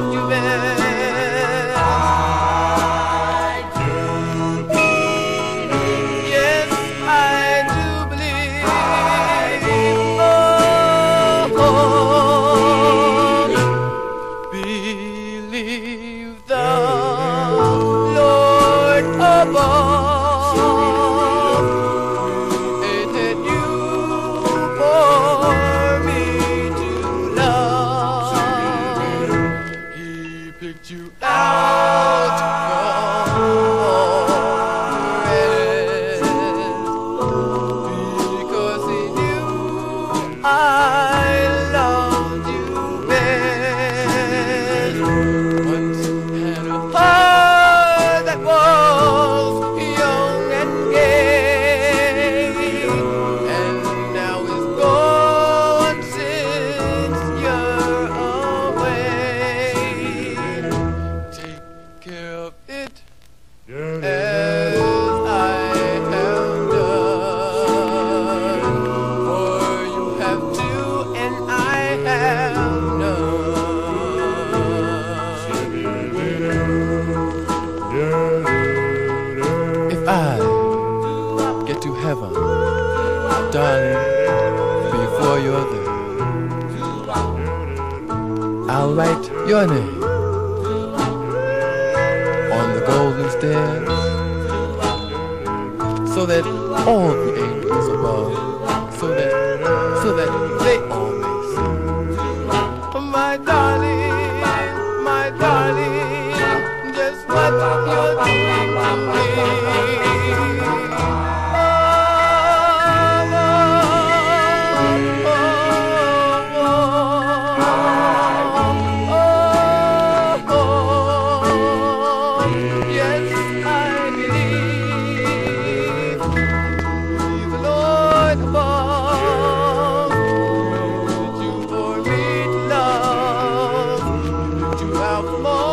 loved you best. Yes, I do believe. Oh, oh, oh. believe the Lord above If I get to heaven, darling, before you're there, I'll write your name on the golden stairs so that all the angels above, so that, so that they all may see. Oh my darling, about more.